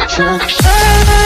Shook.